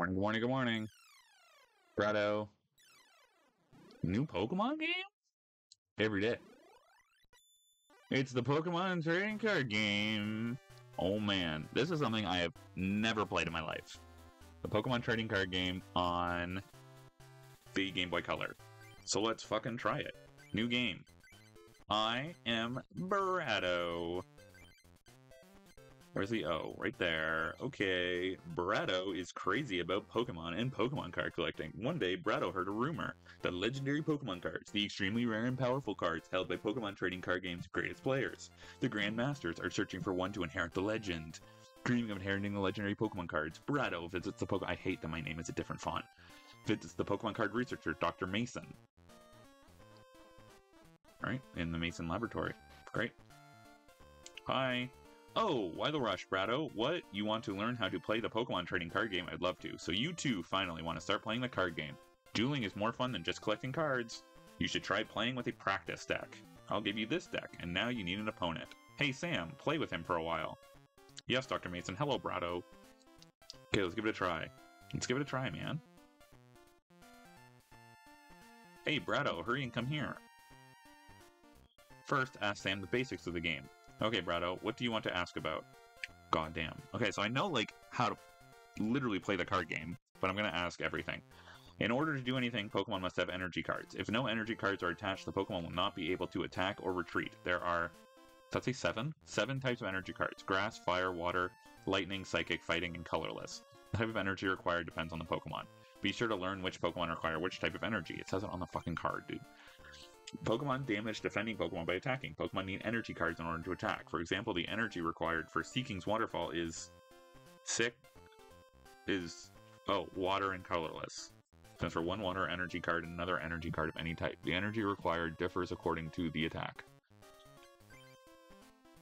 Morning, good morning, good morning. Grotto. New Pokemon game? Every day. It's the Pokemon trading card game. Oh man, this is something I have never played in my life. The Pokemon trading card game on the Game Boy Color. So let's fucking try it. New game. I am Brado. Where's the O? Right there. Okay. Brado is crazy about Pokemon and Pokemon card collecting. One day, Brado heard a rumor that legendary Pokemon cards, the extremely rare and powerful cards held by Pokemon trading card game's greatest players, the Grand Masters, are searching for one to inherit the legend. Dreaming of inheriting the legendary Pokemon cards, Brado visits the Pokemon. I hate that my name is a different font. Visits the Pokemon card researcher, Dr. Mason. Right? In the Mason Laboratory. Great. Hi. Oh, why the rush, Brado? What? You want to learn how to play the Pokemon trading card game? I'd love to. So you too finally want to start playing the card game. Dueling is more fun than just collecting cards. You should try playing with a practice deck. I'll give you this deck, and now you need an opponent. Hey Sam, play with him for a while. Yes, Dr. Mason. Hello, Brado. Okay, let's give it a try. Let's give it a try, man. Hey, Brado, hurry and come here. First, ask Sam the basics of the game. Okay, Brado, what do you want to ask about? Goddamn. Okay, so I know, like, how to literally play the card game, but I'm going to ask everything. In order to do anything, Pokemon must have energy cards. If no energy cards are attached, the Pokemon will not be able to attack or retreat. There are, let's say seven? Seven types of energy cards. Grass, Fire, Water, Lightning, Psychic, Fighting, and Colorless. The type of energy required depends on the Pokemon. Be sure to learn which Pokemon require which type of energy. It says it on the fucking card, dude. Pokemon damage defending Pokemon by attacking. Pokemon need energy cards in order to attack. For example, the energy required for Seaking's Waterfall is sick is oh water and colorless. Stands for one water energy card and another energy card of any type. The energy required differs according to the attack.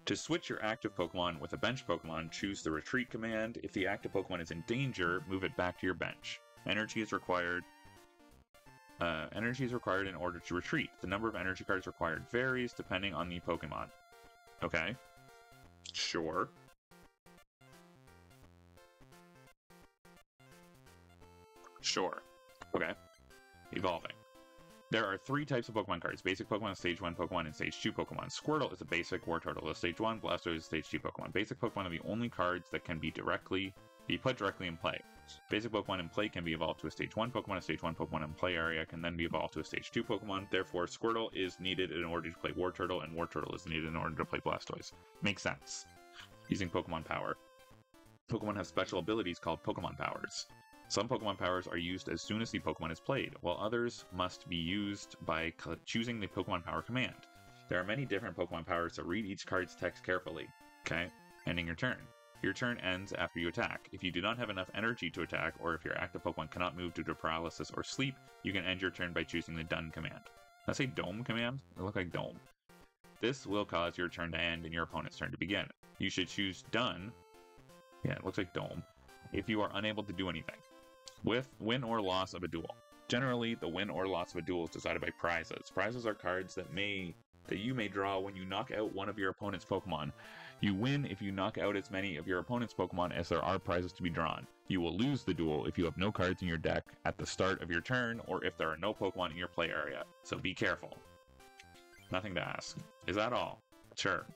To switch your active Pokemon with a bench Pokemon, choose the retreat command. If the active Pokemon is in danger, move it back to your bench. Energy is required uh, energy is required in order to retreat. The number of energy cards required varies depending on the Pokemon. Okay. Sure. Sure. Okay. Evolving. There are three types of Pokemon cards. Basic Pokemon, Stage 1 Pokemon, and Stage 2 Pokemon. Squirtle is a basic, Wartortle is Stage 1, Blastoise is Stage 2 Pokemon. Basic Pokemon are the only cards that can be directly be put directly in play. Basic Pokemon in play can be evolved to a Stage 1 Pokemon. A Stage 1 Pokemon in play area can then be evolved to a Stage 2 Pokemon. Therefore, Squirtle is needed in order to play Wartortle, and Wartortle is needed in order to play Blastoise. Makes sense. Using Pokemon Power. Pokemon have special abilities called Pokemon Powers. Some Pokemon powers are used as soon as the Pokemon is played, while others must be used by choosing the Pokemon Power command. There are many different Pokemon powers, so read each card's text carefully. Okay? Ending your turn. Your turn ends after you attack. If you do not have enough energy to attack, or if your active Pokemon cannot move due to paralysis or sleep, you can end your turn by choosing the Done command. Did I say Dome command? It looked like Dome. This will cause your turn to end and your opponent's turn to begin. You should choose Done. Yeah, it looks like Dome. If you are unable to do anything with win or loss of a duel. Generally, the win or loss of a duel is decided by prizes. Prizes are cards that may that you may draw when you knock out one of your opponent's Pokemon. You win if you knock out as many of your opponent's Pokemon as there are prizes to be drawn. You will lose the duel if you have no cards in your deck at the start of your turn or if there are no Pokemon in your play area. So be careful. Nothing to ask. Is that all? Sure.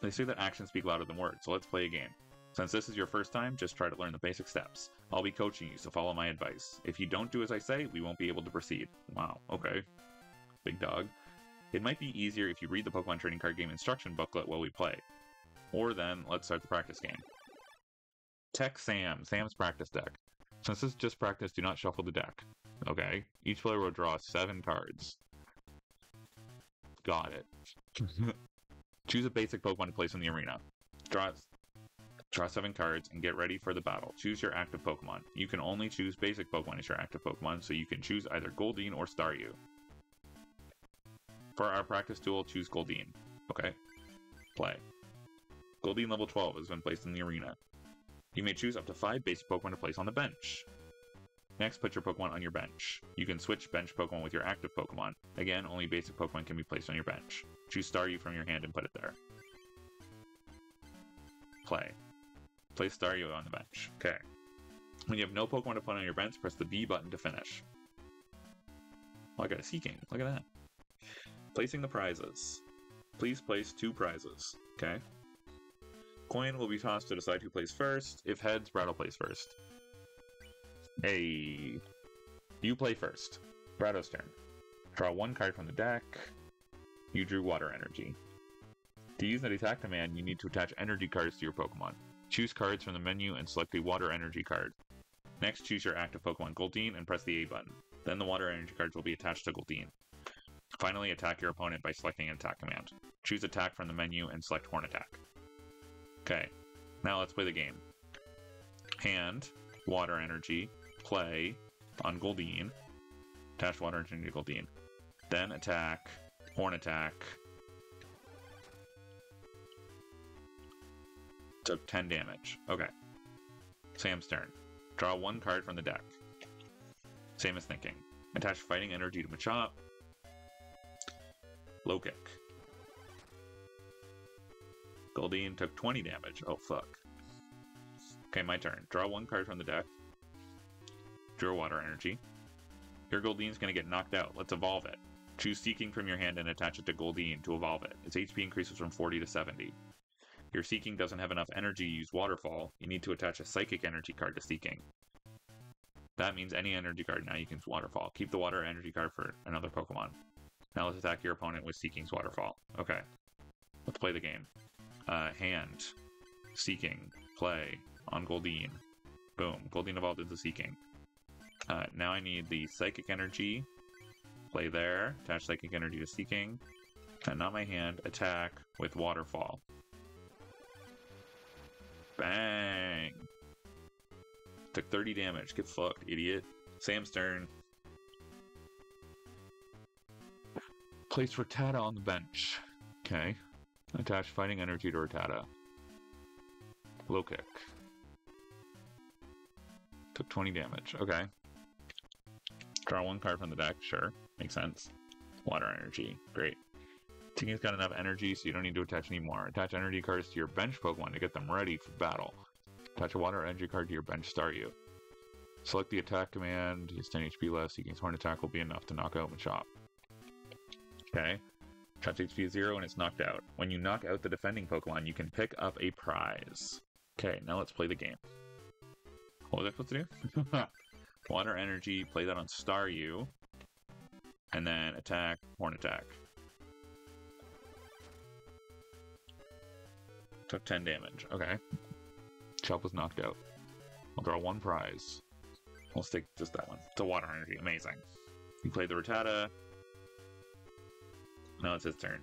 They say that actions speak louder than words, so let's play a game. Since this is your first time, just try to learn the basic steps. I'll be coaching you, so follow my advice. If you don't do as I say, we won't be able to proceed. Wow, okay. Big dog. It might be easier if you read the Pokemon Trading Card Game instruction booklet while we play. Or then, let's start the practice game. Tech Sam, Sam's practice deck. Since this is just practice, do not shuffle the deck. Okay? Each player will draw seven cards. Got it. Choose a basic Pokemon to place in the arena. Draw Draw seven cards and get ready for the battle. Choose your active Pokemon. You can only choose basic Pokemon as your active Pokemon, so you can choose either Goldeen or Staryu. For our practice duel, choose Goldeen. Okay. Play. Goldeen level 12 has been placed in the arena. You may choose up to 5 basic Pokemon to place on the bench. Next, put your Pokemon on your bench. You can switch bench Pokemon with your active Pokemon. Again, only basic Pokemon can be placed on your bench. Choose Staryu from your hand and put it there. Play. Place Staryu on the bench. Okay. When you have no Pokemon to put on your bench, press the B button to finish. Oh, I got a Seaking. Look at that. Placing the prizes. Please place two prizes. Okay. Coin will be tossed to decide who plays first. If heads, Brad will place first. Hey. You play first. Brado's turn. Draw one card from the deck. You drew Water Energy. To use an attack command, you need to attach energy cards to your Pokemon. Choose cards from the menu and select a Water Energy card. Next, choose your active Pokemon Goldeen and press the A button. Then the Water Energy cards will be attached to Goldeen. Finally, attack your opponent by selecting an attack command. Choose attack from the menu and select Horn Attack. Okay, now let's play the game. Hand, Water Energy, play on Goldeen, attach Water Energy to Goldeen. Then attack, Horn Attack, took 10 damage. Okay. Sam's turn. Draw one card from the deck. Same as thinking. Attach fighting energy to Machop. Low kick. Goldeen took 20 damage. Oh, fuck. Okay, my turn. Draw one card from the deck. Draw water energy. Your Goldeen's gonna get knocked out. Let's evolve it. Choose Seaking from your hand and attach it to Goldeen to evolve it. Its HP increases from 40 to 70. Your Seaking doesn't have enough energy to use Waterfall. You need to attach a Psychic Energy card to Seaking. That means any energy card now you can Waterfall. Keep the Water Energy card for another Pokemon. Now let's attack your opponent with Seaking's Waterfall. Okay. Let's play the game. Uh, hand. Seaking. Play. On Goldeen. Boom. Goldeen evolved into Seaking. Uh, now I need the Psychic Energy. Play there. Attach Psychic Energy to Seaking. And not my hand. Attack with Waterfall. Bang! Took 30 damage. Get fucked, idiot. Sam's turn. Place Rattata on the bench. Okay. Attach fighting energy to Rattata. Low kick. Took 20 damage. Okay. Draw one card from the deck. Sure. Makes sense. Water energy. Great. Seaking's got enough energy, so you don't need to attach any more. Attach energy cards to your bench Pokemon to get them ready for battle. Attach a water energy card to your bench Staryu. Select the attack command, use 10 HP less, Seaking's Horn Attack will be enough to knock out Machop. Okay. Machop's HP is 0 and it's knocked out. When you knock out the defending Pokemon, you can pick up a prize. Okay, now let's play the game. What was I supposed to do? water energy, play that on Staryu. And then attack, Horn Attack. Took 10 damage. Okay. Chop was knocked out. I'll draw one prize. We'll stick just that one. It's a water energy. Amazing. You play the Rattata. Now it's his turn.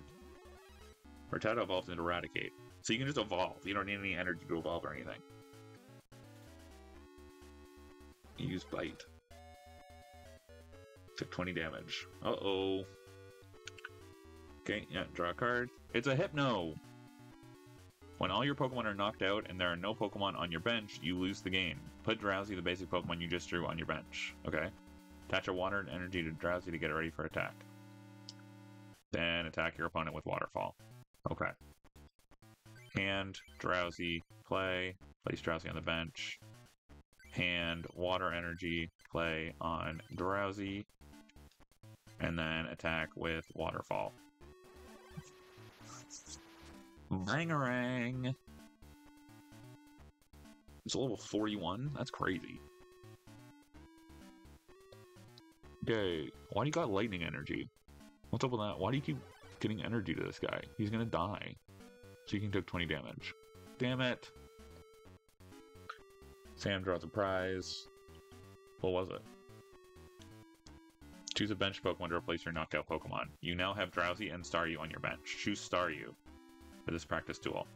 Rattata evolves into Raticate. So you can just evolve. You don't need any energy to evolve or anything. Use Bite. Took 20 damage. Uh-oh. Okay, yeah, draw a card. It's a Hypno! When all your Pokemon are knocked out and there are no Pokemon on your bench, you lose the game. Put Drowzee, the basic Pokemon you just drew, on your bench. Okay. Attach a water and energy to Drowzee to get it ready for attack. Then attack your opponent with Waterfall. Okay. Hand, Drowzee, play. Place Drowzee on the bench. Hand, Water Energy, play on Drowzee. And then attack with Waterfall. Bangarang! It's level 41? That's crazy. Okay, why do you got lightning energy? What's up with that? Why do you keep getting energy to this guy? He's gonna die. So you can take 20 damage. Damn it! Sam draws a prize. What was it? Choose a bench Pokemon to replace your knockout Pokemon. You now have Drowzee and Staryu on your bench. Choose Staryu for this practice duel.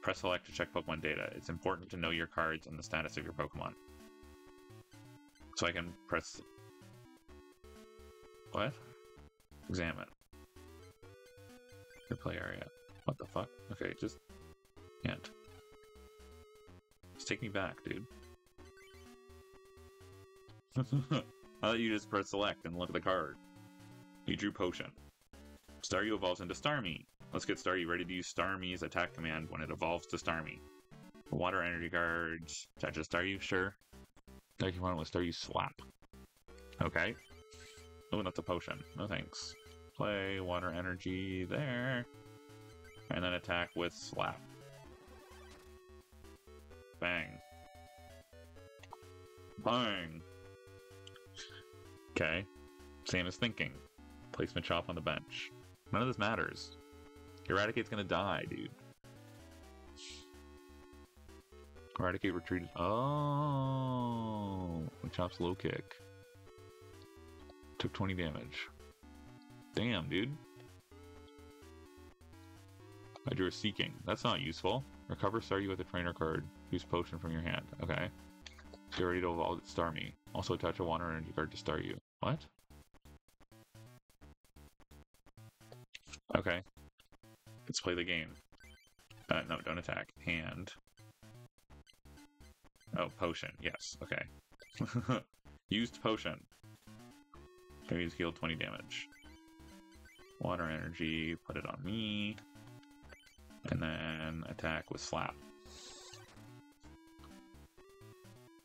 Press select to check Pokemon data. It's important to know your cards and the status of your Pokemon. So I can press... What? Examine. Your play area. What the fuck? Okay, just... Can't. Just take me back, dude. I thought you just press select and look at the card. You drew Potion. Staryu evolves into Starmie. Let's get Staryu ready to use Starmie's attack command when it evolves to Starmie. Water energy guards. Attach a Staryu, sure. Your opponent with Staryu Slap. Okay. Oh, that's a potion. No thanks. Play Water Energy there. And then attack with Slap. Bang. Bang. Okay. Sam is thinking. Placement chop on the bench. None of this matters. Raticate's gonna die, dude. Raticate retreated. Oh, Machop's low kick. Took 20 damage. Damn, dude. I drew a Seaking. That's not useful. Recover Staryu with a trainer card. Use potion from your hand. Okay. Get ready to evolve Starmie. Also attach a water energy card to Staryu. What? Okay. Let's play the game. Uh, no, don't attack. Hand. Oh, potion. Yes. Okay. Used potion. Okay, he's healed 20 damage. Water energy, put it on me. And then attack with slap.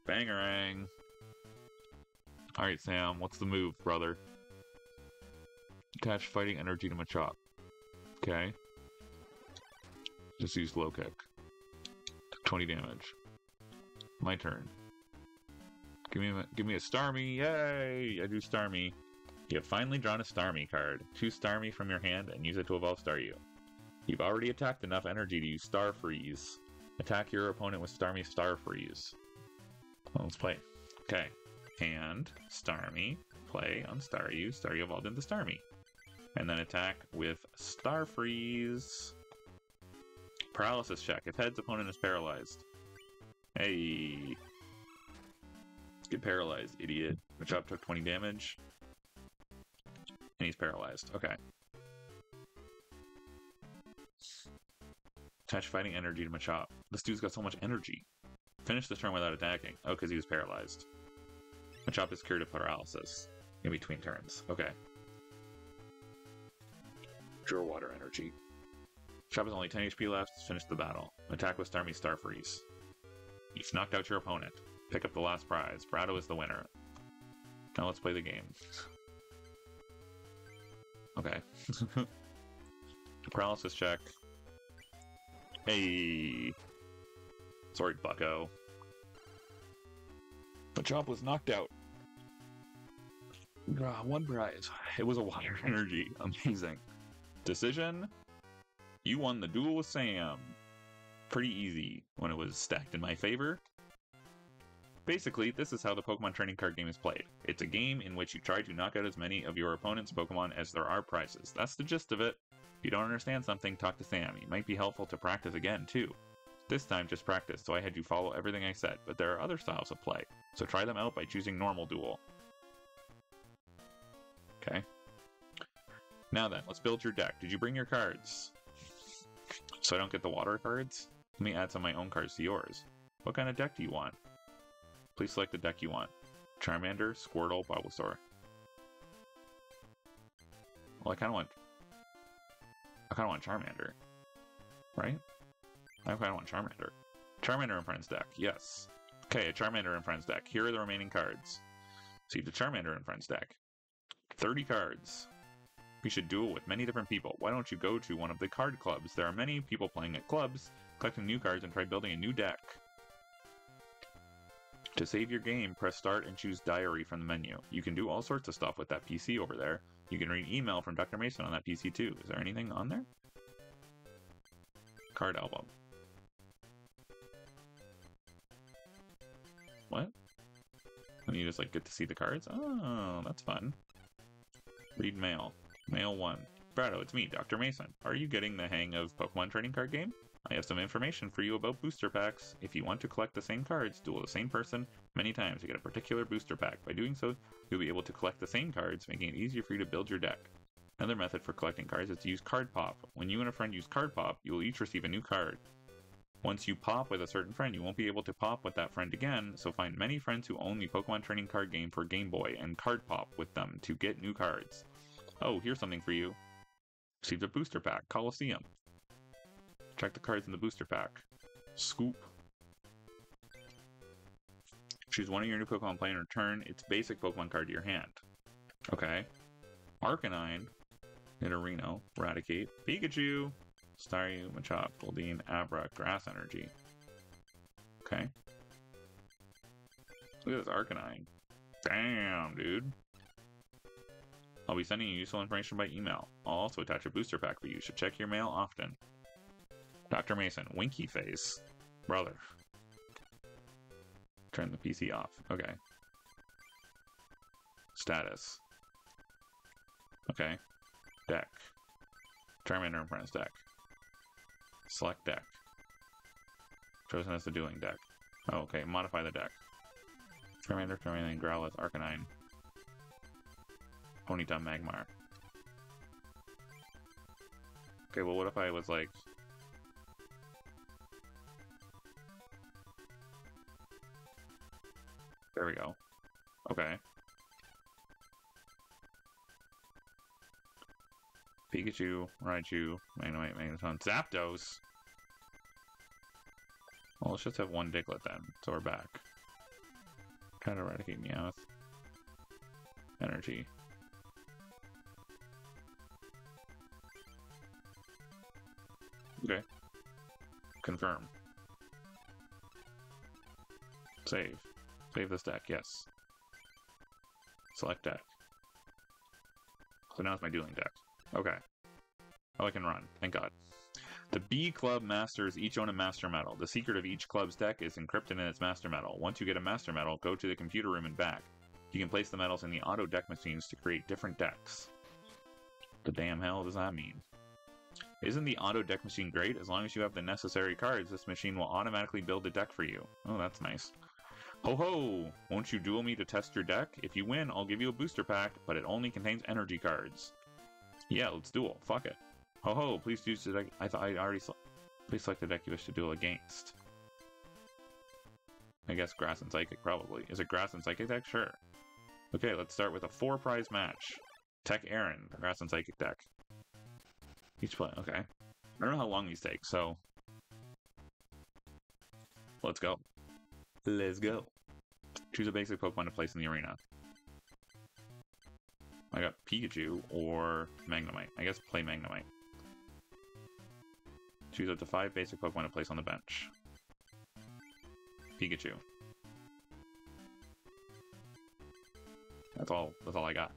Bangarang! Alright, Sam, what's the move, brother? Attach fighting energy to Machop. Okay. Just use low kick. 20 damage. My turn. Give me a, give me a Starmie, yay! I do Starmie. You have finally drawn a Starmie card. Choose Starmie from your hand and use it to evolve Staryu. You've already attacked enough energy to use Star Freeze. Attack your opponent with Starmie Star Freeze. Well, let's play. Okay. And Starmie. Play on Staryu. Staryu evolved into Starmie. And then attack with Star Freeze. Paralysis check. If heads, opponent is paralyzed. Hey. Get paralyzed, idiot. The Machop took 20 damage. And he's paralyzed. Okay. Attach fighting energy to Machop. This dude's got so much energy. Finish the turn without attacking. Oh, because he was paralyzed. Machop is cured of paralysis. In between turns. Okay. Draw water energy. Machop has only 10 HP left. Finish the battle. Attack with Starmie Star Freeze. You've knocked out your opponent. Pick up the last prize. Brado is the winner. Now let's play the game. Okay. Paralysis check. Hey. Sorry, bucko. The chop was knocked out. Uh, one prize. It was a water energy. Amazing. Decision. You won the duel with Sam. Pretty easy when it was stacked in my favor. Basically, this is how the Pokemon trading card game is played. It's a game in which you try to knock out as many of your opponent's Pokemon as there are prizes. That's the gist of it. If you don't understand something, talk to Sam. It might be helpful to practice again, too. This time, just practice, so I had you follow everything I said, but there are other styles of play, so try them out by choosing Normal Duel. Okay. Now then, let's build your deck. Did you bring your cards? So I don't get the water cards? Let me add some of my own cards to yours. What kind of deck do you want? Please select the deck you want. Charmander, Squirtle, Bulbasaur. Well, I kind of want... I kind of want Charmander. Right? I kind of want Charmander. Charmander and Friends deck, yes. Okay, a Charmander and Friends deck. Here are the remaining cards. See the Charmander and Friends deck. 30 cards. We should duel with many different people. Why don't you go to one of the card clubs? There are many people playing at clubs. collecting new cards and try building a new deck. To save your game, press start and choose diary from the menu. You can do all sorts of stuff with that PC over there. You can read email from Dr. Mason on that PC too. Is there anything on there? Card album. What? And you just like get to see the cards? Oh, that's fun. Read mail. Mail 1. Brado, it's me, Dr. Mason. Are you getting the hang of Pokemon trading card game? I have some information for you about booster packs. If you want to collect the same cards, duel the same person many times to get a particular booster pack. By doing so, you'll be able to collect the same cards, making it easier for you to build your deck. Another method for collecting cards is to use Card Pop. When you and a friend use Card Pop, you will each receive a new card. Once you pop with a certain friend, you won't be able to pop with that friend again, so find many friends who own the Pokemon trading card game for Game Boy and Card Pop with them to get new cards. Oh, here's something for you. Received a booster pack, Coliseum. Check the cards in the booster pack. Scoop. Choose one of your new Pokemon play and return its basic Pokemon card to your hand. Okay. Arcanine, Nidorino, Raticate, Pikachu, Staryu, Machop, Goldeen, Abra, Grass Energy. Okay. Look at this Arcanine. Damn, dude. I'll be sending you useful information by email. I'll also attach a booster pack for you. You should check your mail often. Dr. Mason, winky face. Brother. Turn the PC off. Okay. Status. Okay. Deck. And Friends deck. Select deck. Chosen as the dueling deck. Oh, okay. Modify the deck. Charmander, Charmander, Growlithe, Arcanine. Ponyta, Magmar. Okay, well, what if I was like... There we go. Okay. Pikachu, Raichu, Magnemite, Magneton, Zapdos! Well, let's just have one Diglett then, so we're back. Try to eradicate Meowth. Energy. Okay. Confirm. Save. Save this deck, yes. Select deck. So now it's my dueling deck. Okay. Oh, I can run. Thank God. The B Club Masters each own a Master Medal. The secret of each club's deck is encrypted in its Master Medal. Once you get a Master Medal, go to the computer room and back. You can place the medals in the auto deck machines to create different decks. The damn hell does that mean? Isn't the auto deck machine great? As long as you have the necessary cards, this machine will automatically build a deck for you. Oh, that's nice. Ho ho! Won't you duel me to test your deck? If you win, I'll give you a booster pack, but it only contains energy cards. Yeah, let's duel. Fuck it. Ho ho, please choose the deck. I thought I already. Please select the deck you wish to duel against. I guess Grass and Psychic, probably. Is it Grass and Psychic deck? Sure. Okay, let's start with a four prize match. Tech Aaron, Grass and Psychic deck. Each play, okay. I don't know how long these take, so. Let's go. Let's go. Choose a basic Pokemon to place in the arena. I got Pikachu or Magnemite. I guess play Magnemite. Choose up to five basic Pokemon to place on the bench. Pikachu. That's all. That's all I got.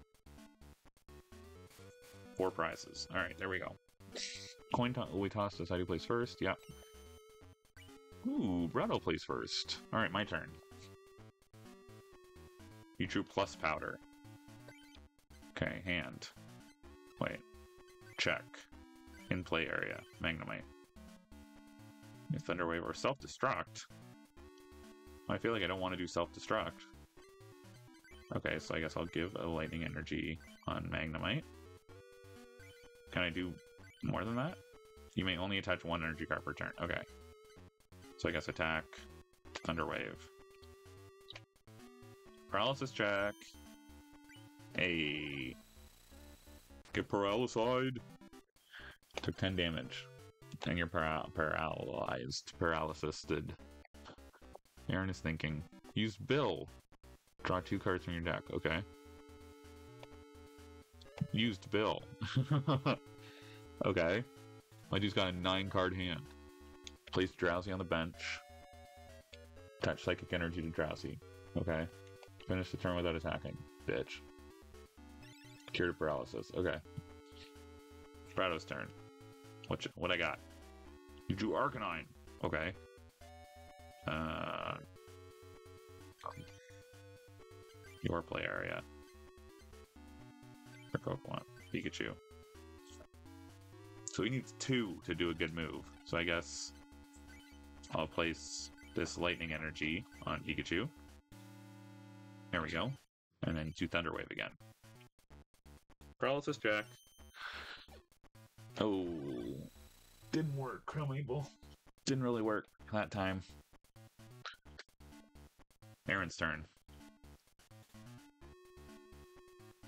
Four prizes. All right, there we go. Coin toss. We toss. Decide who plays first. Yep. Ooh, Brado plays first. All right, my turn. You drew plus power. Okay, hand. Wait. Check. In play area. Magnemite. Thunderwave or self-destruct. I feel like I don't want to do self-destruct. Okay, so I guess I'll give a lightning energy on Magnemite. Can I do more than that? You may only attach one energy card per turn. Okay. So I guess attack, Thunderwave. Paralysis check. Hey. Get paralyzed. Took 10 damage. And you're para paralyzed. Paralysis did. Aaron is thinking. Use Bill. Draw two cards from your deck. Okay. Used Bill. okay. My dude's got a nine card hand. Place Drowzee on the bench. Attach Psychic Energy to Drowzee. Okay. Finish the turn without attacking. Bitch. Cure to paralysis. Okay. Brado's turn. What what I got? You drew Arcanine. Okay. Uh, your play area. Your Pokemon. Pikachu. So he needs two to do a good move. So I guess I'll place this Lightning Energy on Pikachu. There we go. And then do Thunder Wave again. Paralysis Jack. Oh. Didn't work, Chromable. Didn't really work that time. Aaron's turn.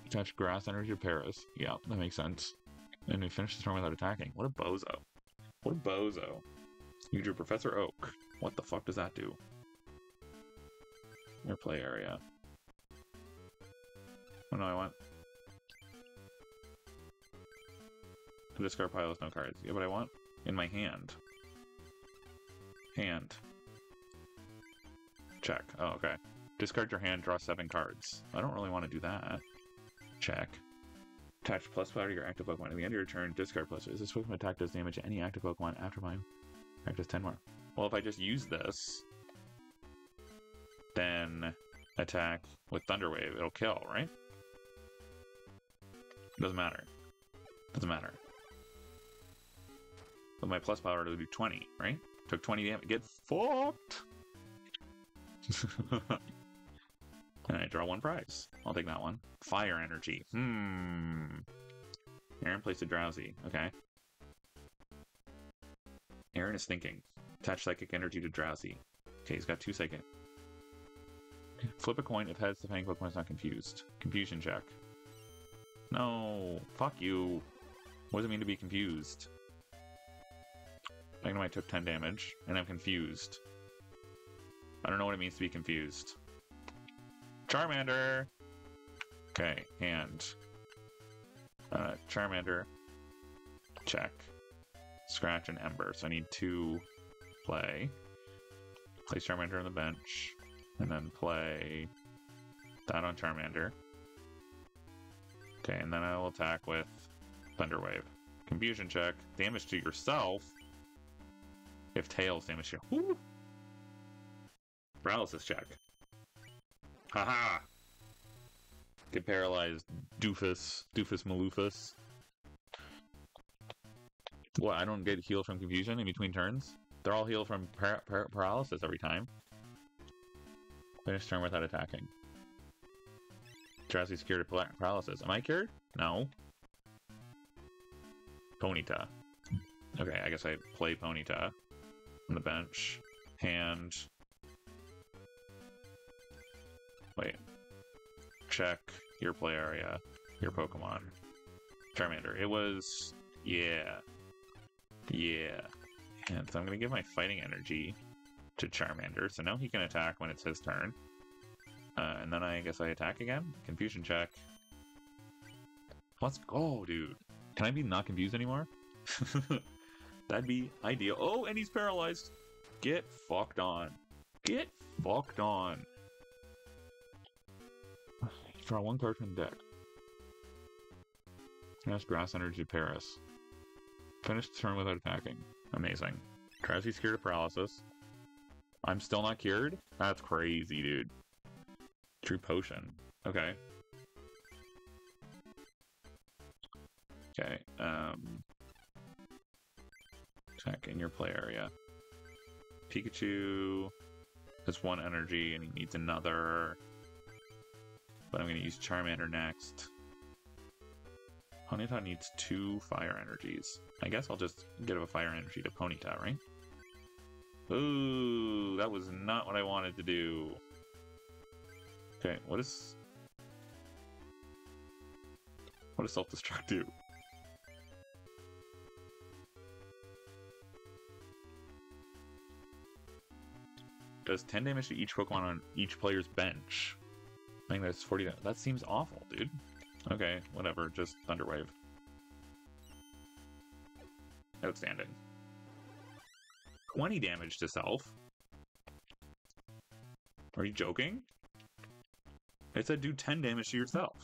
Attach grass energy to Paras. Yeah, that makes sense. And we finish the turn without attacking. What a bozo. What a bozo. You drew Professor Oak. What the fuck does that do? your play area. Oh no, I want. Discard pile has no cards. Yeah, but I want in my hand. Hand. Check. Oh, okay. Discard your hand, draw seven cards. I don't really want to do that. Check. Attach plus power to your active Pokemon. At the end of your turn, discard plus. Is this Pokemon attack does damage to any active Pokemon after mine? Practice 10 more. Well, if I just use this, then attack with Thunder Wave, it'll kill, right? Doesn't matter. Doesn't matter. With my plus power it'll do 20, right? Took 20 damage. Get fucked! and I draw one prize. I'll take that one. Fire energy. Hmm. Aaron plays a Drowzee. Okay. Aaron is thinking. Attach psychic energy to Drowzee. Okay, he's got two psychic. Flip a coin if heads the fang Pokemon's not confused. Confusion check. No, fuck you. What does it mean to be confused? Magnemite took 10 damage, and I'm confused. I don't know what it means to be confused. Charmander! Okay, and... Uh, Charmander. Check. Scratch and Ember. So I need two play. Place Charmander on the bench. And then play that on Charmander. Okay, and then I will attack with Thunder Wave. Confusion check. Damage to yourself. If Tails damage you. Paralysis check. Haha! Get paralyzed, doofus. Doofus Maloofus. What, I don't get healed from confusion in between turns? They're all healed from par par paralysis every time. Finish turn without attacking. Drowzee's cured paralysis. Am I cured? No. Ponyta. Okay, I guess I play Ponyta on the bench. Hand. Wait. Check your play area, your Pokemon. Charmander. It was... Yeah. Yeah. And so I'm going to give my fighting energy to Charmander, so now he can attack when it's his turn. Uh, and then I guess I attack again? Confusion check. Let's go, dude. Can I be not confused anymore? That'd be ideal. Oh, and he's paralyzed. Get fucked on. Get fucked on. Draw one card from the deck. Cast Grass Energy Paras. Finish the turn without attacking. Amazing. Drowzee's cured of paralysis. I'm still not cured? That's crazy, dude. True potion. Okay. Okay, um... Check in your play area. Pikachu has one energy and he needs another. But I'm to use Charmander next. Ponyta needs two fire energies. I guess I'll just give a fire energy to Ponyta, right? Ooh, that was not what I wanted to do. Okay, what is... What does self-destruct do? Does 10 damage to each Pokemon on each player's bench. I think that's 40. That seems awful, dude. Okay, whatever, just Thunderwave. Outstanding. 20 damage to self? Are you joking? It said do 10 damage to yourself.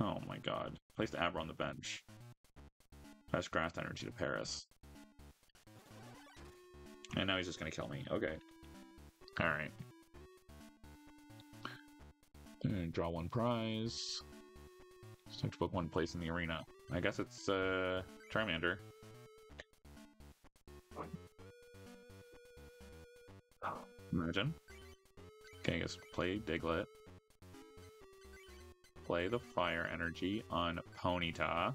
Oh my god. Placed Abra on the bench. That's grass energy to Paras. And now he's just gonna kill me. Okay. Alright. Draw one prize. Search book one place in the arena. I guess it's uh, Charmander. Imagine. Okay, I guess play Diglett. Play the fire energy on Ponyta.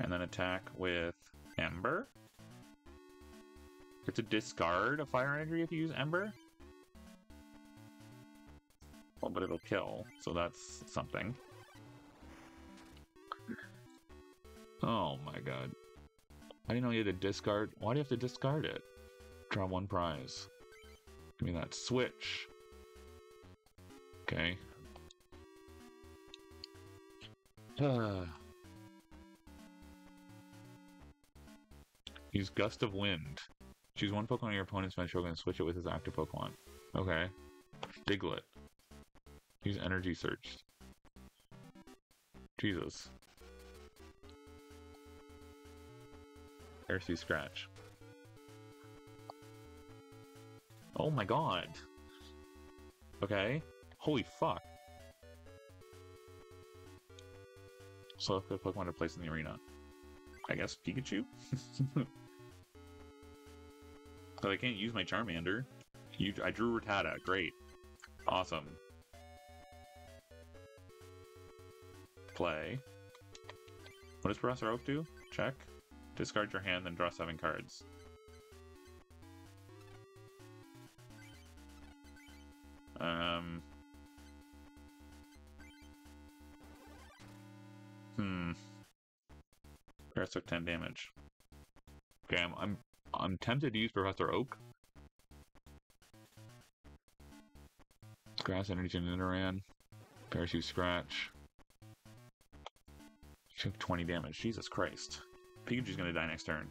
And then attack with Ember. You have to discard a fire energy if you use Ember? Well, but it'll kill, so that's something. Oh my god. I didn't know you had to discard. Why do you have to discard it? Draw one prize. Give me that switch. Okay. Use Gust of Wind. Choose one Pokemon on your opponent's token and switch it with his active Pokemon. Okay. Diglett. Use Energy Search. Jesus. Earthy Scratch. Oh my god. Okay. Holy fuck. Select the Pokemon to place in the arena. I guess Pikachu? but I can't use my Charmander. You, I drew Rattata. Great. Awesome. Play. What does Professor Oak do? Check. Discard your hand, then draw seven cards. Um. Hmm. Grass took 10 damage. Okay, I'm, I'm, I'm tempted to use Professor Oak. Grass Energy Nidoran. Parachute Scratch. Took 20 damage. Jesus Christ. Pikachu's gonna die next turn.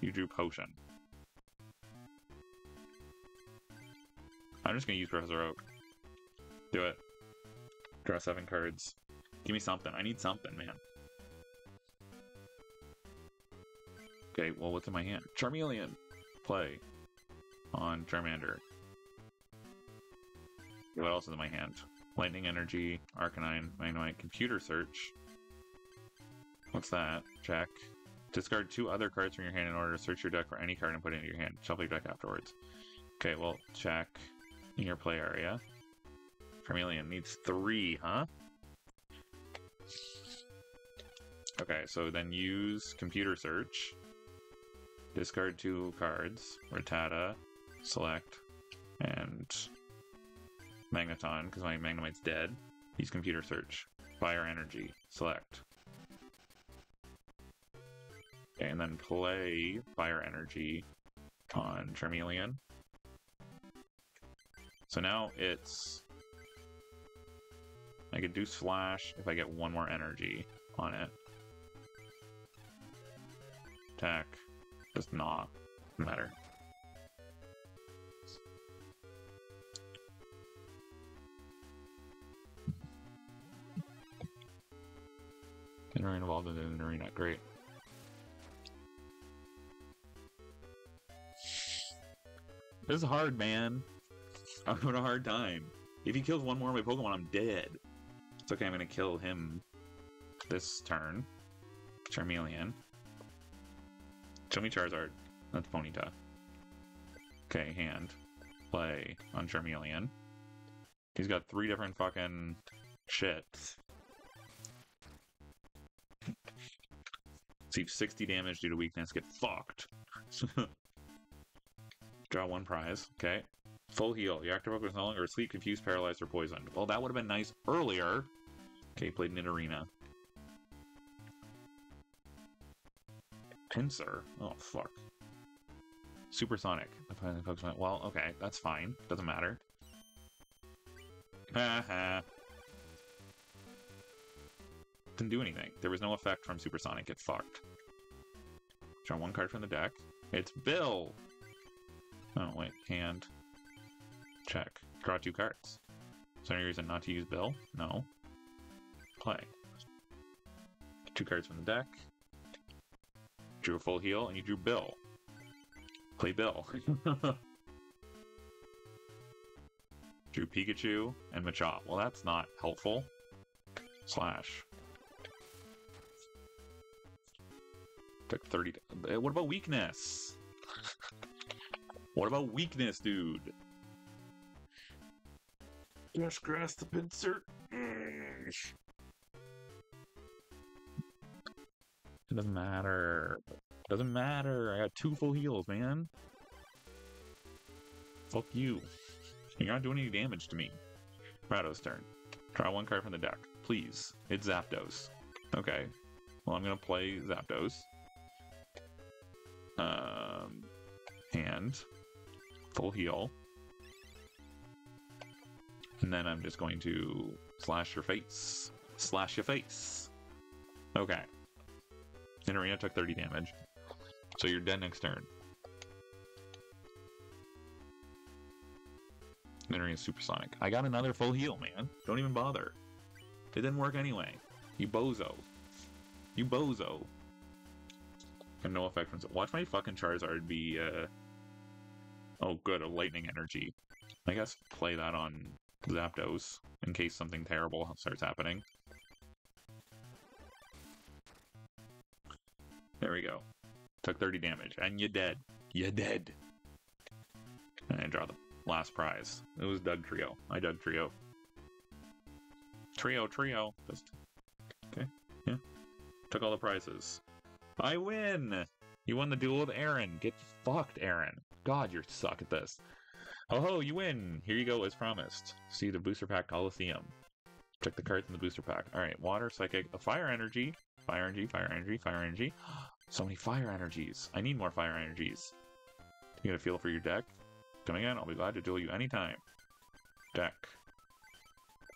You drew Potion. I'm just gonna use Professor Oak. Do it. Draw seven cards. Give me something. I need something, man. Okay, well, what's in my hand? Charmeleon. Play. On Charmander. What else is in my hand? Lightning Energy, Arcanine, Magnemite, Computer Search. What's that? Check. Discard two other cards from your hand in order to search your deck for any card and put it into your hand. Shuffle your deck afterwards. Okay, well, check in your play area. Charmeleon needs three, huh? Okay, so then use computer search. Discard two cards. Rattata, select, and Magneton, because my Magnemite's dead. Use computer search. Fire energy, select. Okay, and then play fire energy on Charmeleon. So now it's... I could do Slash if I get one more energy on it. Attack. Does not matter. Nidoran evolved into an arena. Great. This is hard, man. I'm having a hard time. If he kills one more of my Pokemon, I'm dead. It's okay, I'm gonna kill him this turn. Charmeleon. Show me Charizard. That's Ponyta. Okay, hand. Play on Charmeleon. He's got three different fucking shits. Receive 60 damage due to weakness. Get fucked. Draw one prize. Okay. Full heal. Your active Pokemon is no longer asleep, confused, paralyzed, or poisoned. Well, that would have been nice earlier. Okay, played in an arena. Pinsir? Oh, fuck. Supersonic. Well, okay, that's fine. Doesn't matter. Haha. Didn't do anything. There was no effect from Supersonic. Get fucked. Draw one card from the deck. It's Bill! Oh, wait. Hand. Check. Draw two cards. Is there any reason not to use Bill? No. Play. Two cards from the deck. Drew a full heal, and you drew Bill. Play Bill. drew Pikachu and Machop. Well, that's not helpful. Slash. Took 30. Eh, what about weakness? What about weakness, dude? Just grass the Pinsir. It doesn't matter. Doesn't matter. I got two full heals, man. Fuck you. You're not doing any damage to me. Rado's turn. Try one card from the deck. Please. It's Zapdos. Okay. Well, I'm gonna play Zapdos. Um, and full heal. And then I'm just going to slash your face. Slash your face. Okay. Nidorina took 30 damage. So you're dead next turn. Nidorina supersonic. I got another full heal, man. Don't even bother. It didn't work anyway. You bozo. You bozo. And no effect from... Watch my fucking Charizard be, uh... Oh, good, a lightning energy. I guess play that on Zapdos, in case something terrible starts happening. There we go. Took 30 damage, and you're dead. You're dead. And I draw the last prize. It was Dugtrio. I Dugtrio. Trio, trio. Trio. Just okay. Yeah. Took all the prizes. I win. You won the duel with Aaron. Get fucked, Aaron. God, you suck at this. Oh ho, you win! Here you go, as promised. See the booster pack Colosseum. Check the cards in the booster pack. Alright, water, psychic, fire energy, fire energy, fire energy, fire energy. so many fire energies. I need more fire energies. You get a feel for your deck? Coming in, I'll be glad to duel you anytime. Deck.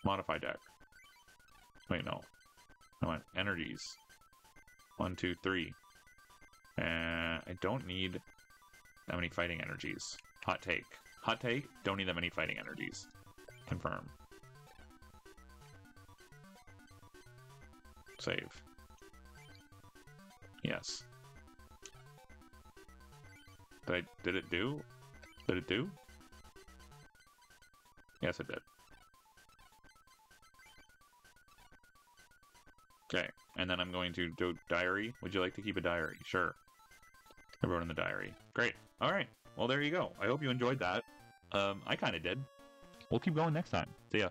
Modify deck. Wait, no. I want energies. One, two, three. And I don't need that many fighting energies. Hot take. Hot take, don't need that many fighting energies. Confirm. Save. Yes. Did I, did it do? Did it do? Yes, it did. Okay, and then I'm going to do diary. Would you like to keep a diary? Sure. I wrote in the diary. Great. All right. Well, there you go. I hope you enjoyed that. Um, I kind of did. We'll keep going next time. See ya.